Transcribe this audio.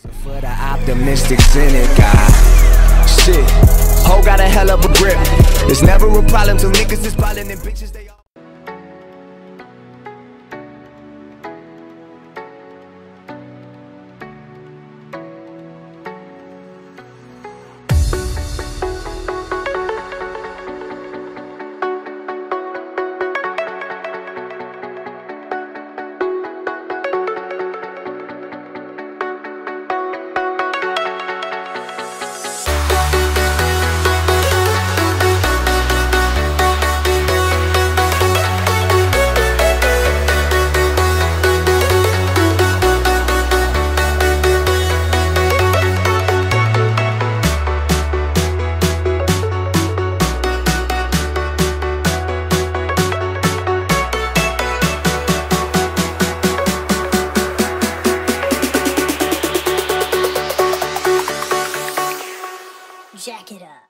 For the optimistic cynic, ah, shit. Ho got a hell of a grip. It's never a problem till niggas is ballin' and bitches they Jack it up.